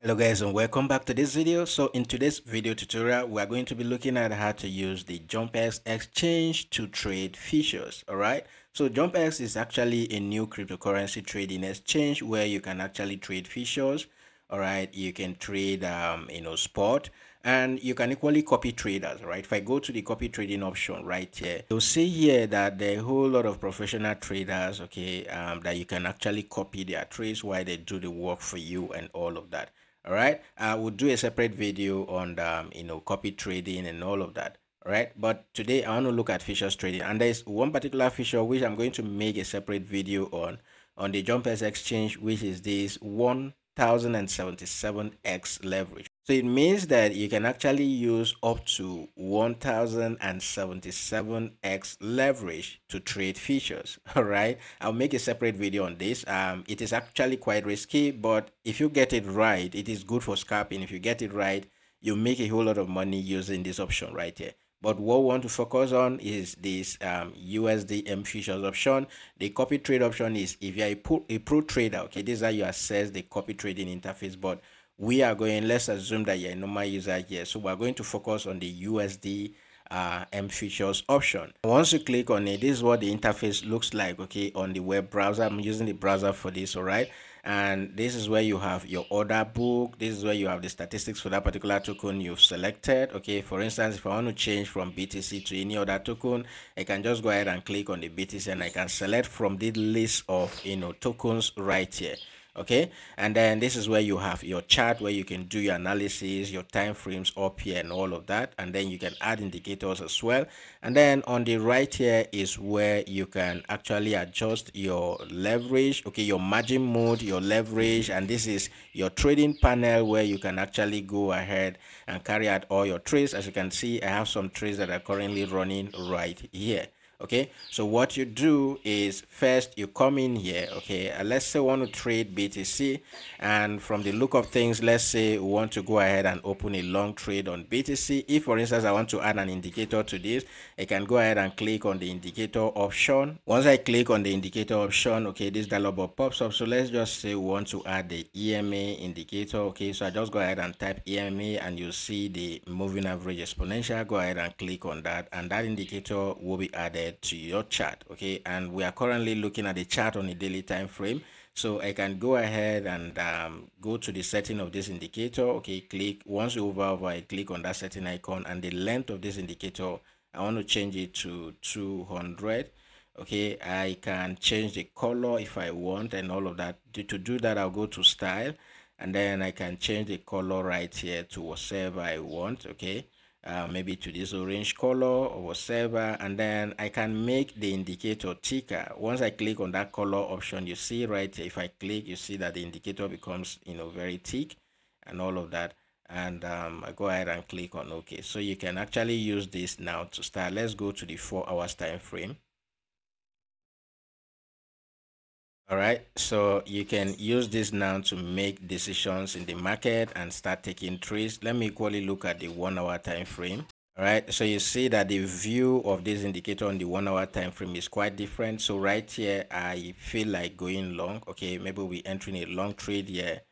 hello guys and welcome back to this video. So in today's video tutorial we are going to be looking at how to use the jumpex exchange to trade futures all right so jumpex is actually a new cryptocurrency trading exchange where you can actually trade futures all right you can trade um you know spot and you can equally copy traders right if i go to the copy trading option right here you'll see here that there are a whole lot of professional traders okay um, that you can actually copy their trades while they do the work for you and all of that all right? I will do a separate video on um, you know copy trading and all of that. Right? But today i want to look at futures trading. And there's one particular feature which i'm going to make a separate video on on the jumpex exchange which is this 1077x leverage so it means that you can actually use up to 1077x leverage to trade futures. All right. I'll make a separate video on this. Um, it is actually quite risky, but if you get it right, it is good for scalping. If you get it right, you make a whole lot of money using this option right here. But what we want to focus on is this um, USDM futures option. The copy trade option is if you're a pro, a pro trader, okay, this is how you access the copy trading interface. But we are going, let's assume that you're a normal user here. So we're going to focus on the USD uh, M futures option. Once you click on it, this is what the interface looks like, okay, on the web browser. I'm using the browser for this, all right? And this is where you have your order book. This is where you have the statistics for that particular token you've selected. Okay, for instance, if I want to change from BTC to any other token, I can just go ahead and click on the BTC and I can select from the list of, you know, tokens right here okay? And then this is where you have your chart where you can do your analysis your time frames up here and all of that and then you can add indicators as well. And then on the right here is where you can actually adjust your leverage okay? Your margin mode your leverage and this is your trading panel where you can actually go ahead and carry out all your trades. As you can see i have some trades that are currently running right here okay? So what you do is first you come in here okay? Uh, let's say want to trade btc and from the look of things let's say we want to go ahead and open a long trade on btc if for instance i want to add an indicator to this i can go ahead and click on the indicator option. Once i click on the indicator option okay this dialog box pops up. So let's just say we want to add the ema indicator okay? So i just go ahead and type ema and you see the moving average exponential. Go ahead and click on that and that indicator will be added to your chart okay? And we are currently looking at the chart on a daily time frame. So i can go ahead and um, go to the setting of this indicator okay? Click once you hover over i click on that setting icon and the length of this indicator i want to change it to 200 okay? I can change the color if i want and all of that. To, to do that i'll go to style and then i can change the color right here to whatever i want okay uh, maybe to this orange color or whatever and then I can make the indicator thicker. Once I click on that color option you see right if I click you see that the indicator becomes you know very thick and all of that. And um, I go ahead and click on OK so you can actually use this now to start. Let's go to the four hours time frame all right so you can use this now to make decisions in the market and start taking trades let me equally look at the one hour time frame. All right so you see that the view of this indicator on the one hour time frame is quite different. So right here i feel like going long. Okay maybe we're entering a long trade here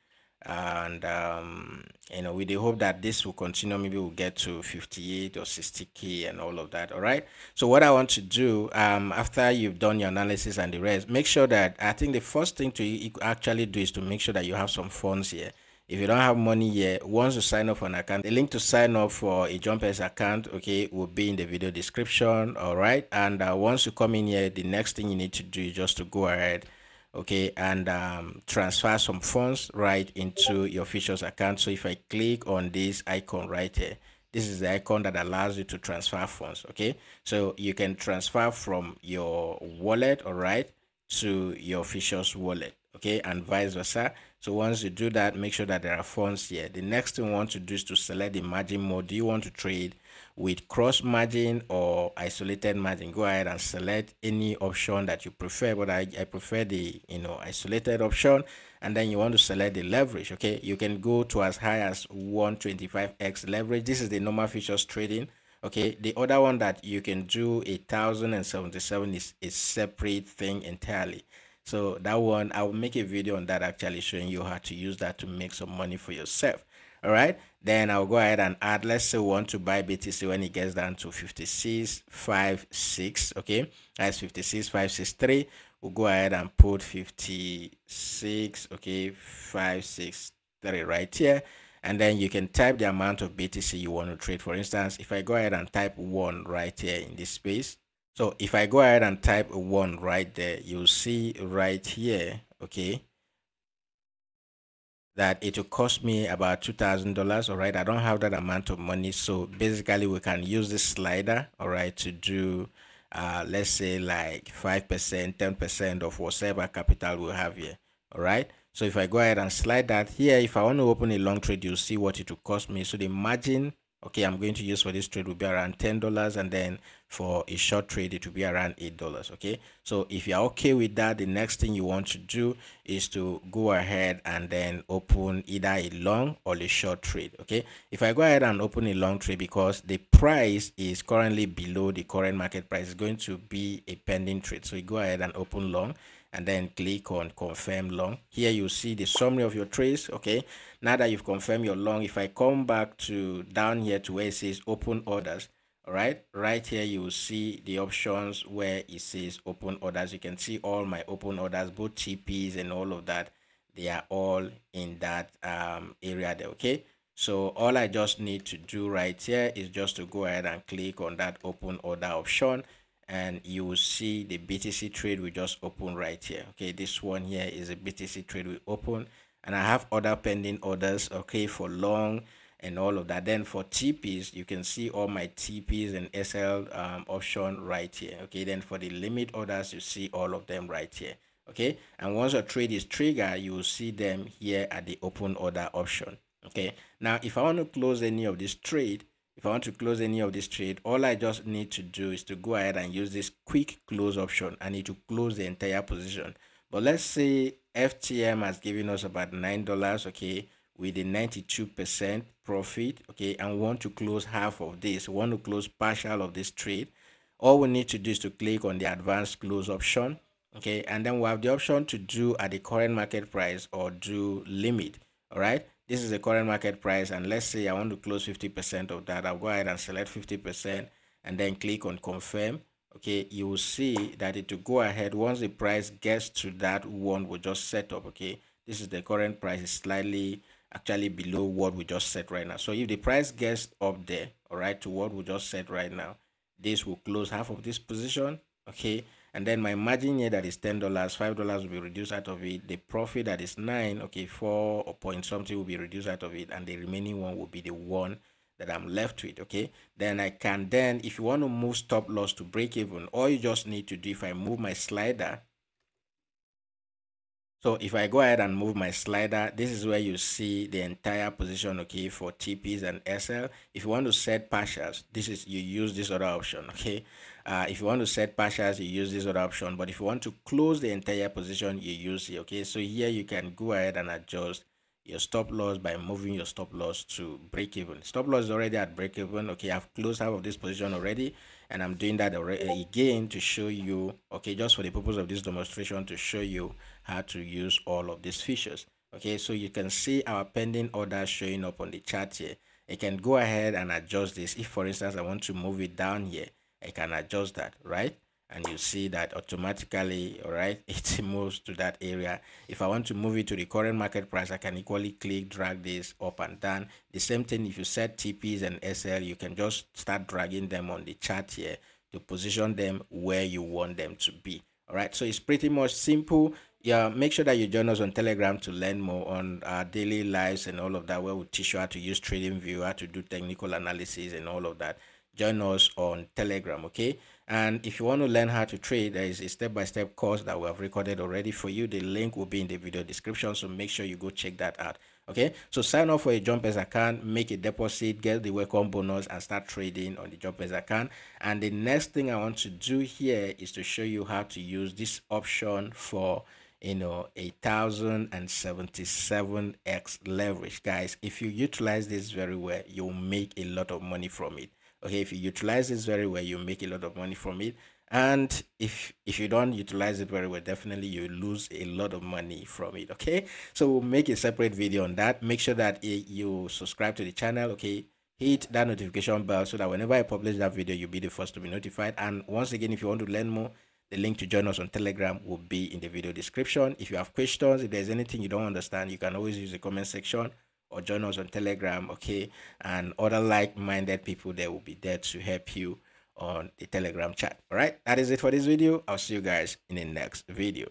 and um, you know with the hope that this will continue maybe we'll get to 58 or 60k and all of that all right so what i want to do um, after you've done your analysis and the rest make sure that i think the first thing to actually do is to make sure that you have some funds here. If you don't have money here once you sign up for an account the link to sign up for a jumpex account okay will be in the video description all right and uh, once you come in here the next thing you need to do is just to go ahead okay and um, transfer some funds right into your futures account. So if i click on this icon right here this is the icon that allows you to transfer funds okay? So you can transfer from your wallet all right to your futures wallet okay and vice versa so once you do that make sure that there are funds here. The next thing you want to do is to select the margin mode. Do you want to trade with cross margin or isolated margin? Go ahead and select any option that you prefer but I, I prefer the you know isolated option. And then you want to select the leverage okay? You can go to as high as 125x leverage. This is the normal futures trading okay? The other one that you can do a thousand and seventy seven is a separate thing entirely so that one i will make a video on that actually showing you how to use that to make some money for yourself. All right? Then i'll go ahead and add let's say we want to buy btc when it gets down to 5656 okay? That's 56563 we'll go ahead and put 56 okay? 563 right here. And then you can type the amount of BTC you want to trade. For instance, if I go ahead and type one right here in this space, so if I go ahead and type one right there, you'll see right here, okay, that it will cost me about two thousand dollars. All right, I don't have that amount of money, so basically we can use this slider, all right, to do, uh, let's say like five percent, ten percent of whatever capital we have here. All right. So if I go ahead and slide that here, if I want to open a long trade, you'll see what it will cost me. So the margin, okay, I'm going to use for this trade will be around $10. And then for a short trade, it will be around $8, okay? So if you're okay with that, the next thing you want to do is to go ahead and then open either a long or a short trade, okay? If I go ahead and open a long trade because the price is currently below the current market price, it's going to be a pending trade. So you go ahead and open long and then click on confirm long. Here you see the summary of your trades okay? Now that you've confirmed your long if i come back to down here to where it says open orders all right right here you will see the options where it says open orders. You can see all my open orders both tps and all of that they are all in that um, area there okay? So all i just need to do right here is just to go ahead and click on that open order option and you will see the BTC trade we just opened right here. Okay, this one here is a BTC trade we open, and I have other pending orders. Okay, for long and all of that. Then for TPs, you can see all my TPs and SL um, option right here. Okay, then for the limit orders, you see all of them right here. Okay, and once a trade is triggered, you will see them here at the open order option. Okay, now if I want to close any of this trade, if I want to close any of this trade, all I just need to do is to go ahead and use this quick close option. I need to close the entire position. But let's say FTM has given us about $9, okay, with a 92% profit, okay, and want to close half of this, want to close partial of this trade. All we need to do is to click on the advanced close option, okay, and then we have the option to do at the current market price or do limit, all right this is the current market price and let's say I want to close 50% of that I'll go ahead and select 50% and then click on confirm. Okay you will see that it will go ahead. Once the price gets to that one we just set up okay this is the current price is slightly actually below what we just set right now. So if the price gets up there all right to what we just set right now this will close half of this position okay and then my margin here that is ten dollars five dollars will be reduced out of it the profit that is nine okay four point something will be reduced out of it and the remaining one will be the one that i'm left with okay then i can then if you want to move stop loss to break even all you just need to do if i move my slider so if I go ahead and move my slider, this is where you see the entire position, okay, for TPs and SL. If you want to set partials, this is, you use this other option, okay. Uh, if you want to set partials, you use this other option. But if you want to close the entire position, you use it. Okay, so here you can go ahead and adjust your stop loss by moving your stop loss to break even. Stop loss is already at break even. Okay, I've closed half of this position already, and I'm doing that already again to show you. Okay, just for the purpose of this demonstration to show you how to use all of these features. Okay, so you can see our pending order showing up on the chart here. I can go ahead and adjust this. If, for instance, I want to move it down here, I can adjust that, right? And you see that automatically, all right, it moves to that area. If I want to move it to the current market price, I can equally click, drag this up and down. The same thing if you set TPs and SL, you can just start dragging them on the chart here to position them where you want them to be. All right, so it's pretty much simple. Yeah, make sure that you join us on Telegram to learn more on our daily lives and all of that, where we teach you how to use TradingView, how to do technical analysis and all of that join us on telegram okay? And if you want to learn how to trade there is a step-by-step -step course that we have recorded already for you. The link will be in the video description so make sure you go check that out okay? So sign up for a jumpex account make a deposit get the welcome bonus and start trading on the jumpex account. And the next thing i want to do here is to show you how to use this option for you know a thousand and 77 x leverage. Guys if you utilize this very well you'll make a lot of money from it okay if you utilize this very well you make a lot of money from it. And if if you don't utilize it very well definitely you lose a lot of money from it okay? So we'll make a separate video on that. Make sure that eh, you subscribe to the channel okay? Hit that notification bell so that whenever i publish that video you'll be the first to be notified. And once again if you want to learn more the link to join us on telegram will be in the video description. If you have questions if there's anything you don't understand you can always use the comment section or join us on telegram okay? And other like-minded people there will be there to help you on the telegram chat all right? That is it for this video. I'll see you guys in the next video